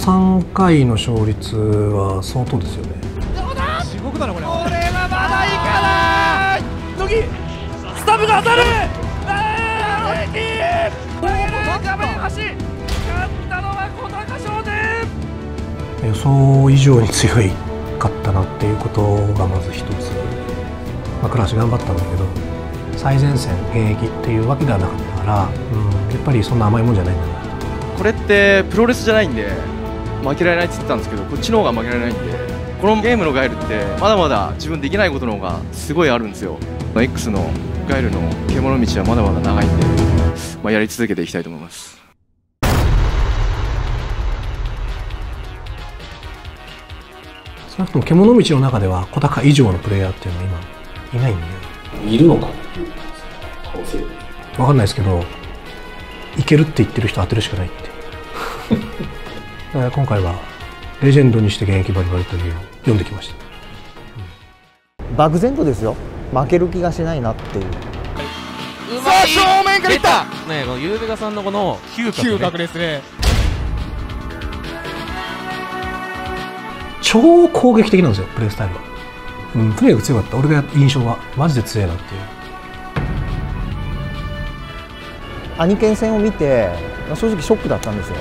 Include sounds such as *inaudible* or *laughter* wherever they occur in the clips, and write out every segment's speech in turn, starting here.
3回の勝率は相当ですよね。地獄だなこれ。これはまだいかない。乃木スタブが当たる。あー乃木画面端勝ったのは小高少年予想以上に強いかったなっていうことがまず一つ、まあ、倉橋頑張ったんだけど最前線現役っていうわけではなかったから、うん、やっぱりそんな甘いもんじゃないんだな。これってプロレスじゃないんで負けられないって言ってたんですけどこっちの方が負けられないんでこのゲームのガイルってまだまだ自分できないことの方がすごいあるんですよ。X のガイルの獣道はまだまだ長いんで、まあ、やり続けていきたいと思います。少なくとも獣道の中では小高以上のプレイヤーっていうのは今いないんで。いるのか？っていう可能性分かんないですけどいけるって言ってる人当てるしかないって *laughs* 今回はレジェンドにして現役バリバリという読んできました、うん、漠然とですよ。負ける気がしないなっていう。さあ正面からいった。ねこのゆうべがさんのこの嗅覚、ね、嗅覚ですね。超攻撃的なんですよプレースタイルは、うん、とにかく強かった。俺が印象はマジで強いなっていう。兄犬戦を見て正直ショックだったんですよ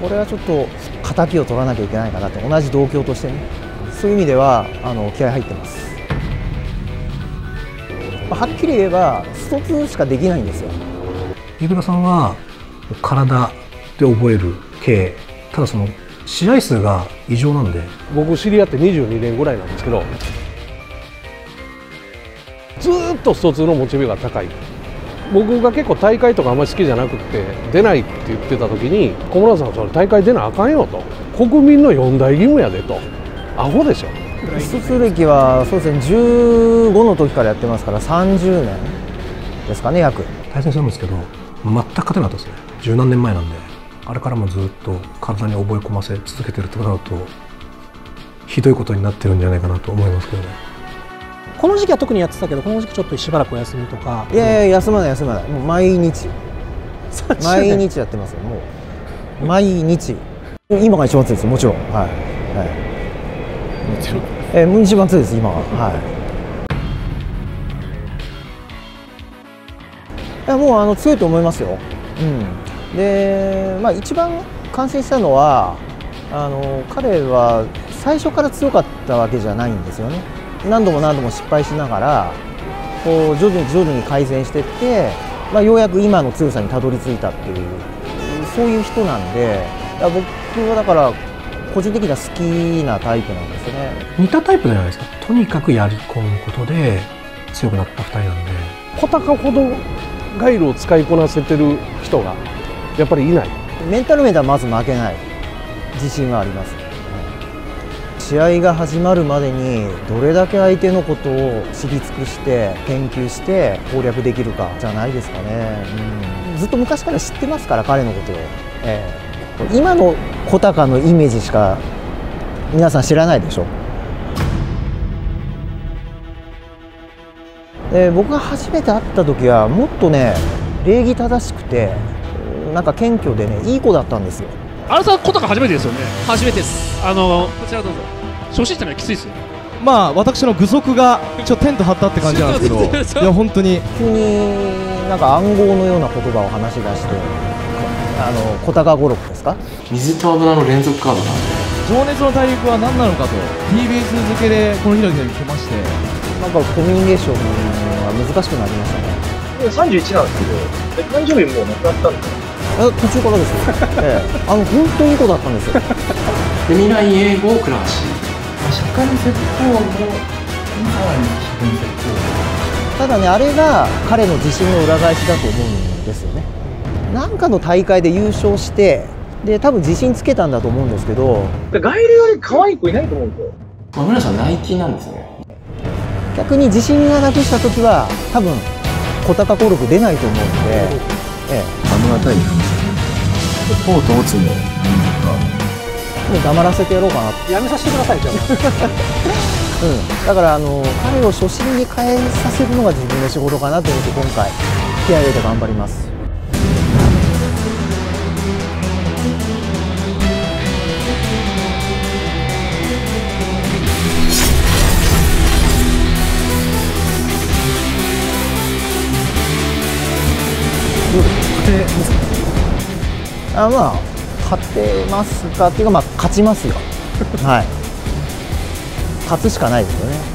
これはちょっと敵を取らなきゃいけないかなと。同じ同郷としてね。そういう意味ではあの気合入ってます。はっきり言えばスト2しかできないんですよ。飯倉さんは体で覚える系。ただその試合数が異常なんで。僕知り合って22年ぐらいなんですけどずっとスト2のモチベが高い僕が結構大会とかあんまり好きじゃなくて出ないって言ってた時に小村さんそれ大会出なあかんよと。国民の四大義務やでと。アホでしょ。一つ歴はそうですね15の時からやってますから30年ですかね約。対戦するんですけど全く勝てなかったですね。十何年前なんであれからもずっと体に覚え込ませ続けてるってことだとひどいことになってるんじゃないかなと思いますけどねこの時期は特にやってたけどこの時期ちょっとしばらくお休みとか。いやいや休まない休まない。もう毎日。毎日やってますよもう。毎日。今が一番強いですもちろん。はい、はい、もちろんえー、一番強いです今は。はい。いやもうあの強いと思いますよ。うん。でまあ一番感心したのはあの彼は最初から強かったわけじゃないんですよね何度も何度も失敗しながらこう徐々に徐々に改善していって、まあ、ようやく今の強さにたどり着いたっていうそういう人なんで僕はだから個人的には好きなタイプなんですね。似たタイプじゃないですか。とにかくやり込むことで強くなった2人なんで。小高ほどガイルを使いこなせてる人がやっぱりいない。メンタル面ではまず負けない。自信はあります試合が始まるまでにどれだけ相手のことを知り尽くして研究して攻略できるかじゃないですかね、うん、ずっと昔から知ってますから彼のことを、えー、今の小高のイメージしか皆さん知らないでしょ？で僕が初めて会った時はもっとね礼儀正しくてなんか謙虚でねいい子だったんですよ。あれさん小高初めてですよね。初めてです。あのこちらどうぞ。初心者にはきついですよまあ私の具足がちょっとテント張ったって感じなんですけど *laughs* いや本当に。急になんか暗号のような言葉を話し出してあの小高語録ですか？水と油の連続カードなんで情熱の大陸は何なのかと。TBS 付けでこの日の日に来まして。なんかコミュニケーションが難しくなりましたね。31なんですけど誕生日もうなくなったんで。すかえ途中からですよ、*laughs* ええ、あの本当にいい子だったんですよ。で未来英語クラシ社会説法もさらに社会説法。ただねあれが彼の自信の裏返しだと思うんですよね。なんかの大会で優勝してで多分自信つけたんだと思うんですけど。ガイルより可愛い子いないと思うんですよ。ま村さんナイキなんですね。逆に自信がなくした時は多分小高登録出ないと思うんで、ええ、田村対ポート打つのもう黙らせてやろうかなやめさせてくださいじゃあ。うん、だからあの彼を初心に変えさせるのが自分の仕事かなと思って今回気合を入れて頑張りますあまあ勝てますかっていうかまあ勝ちますよ。*laughs* はい。勝つしかないですよね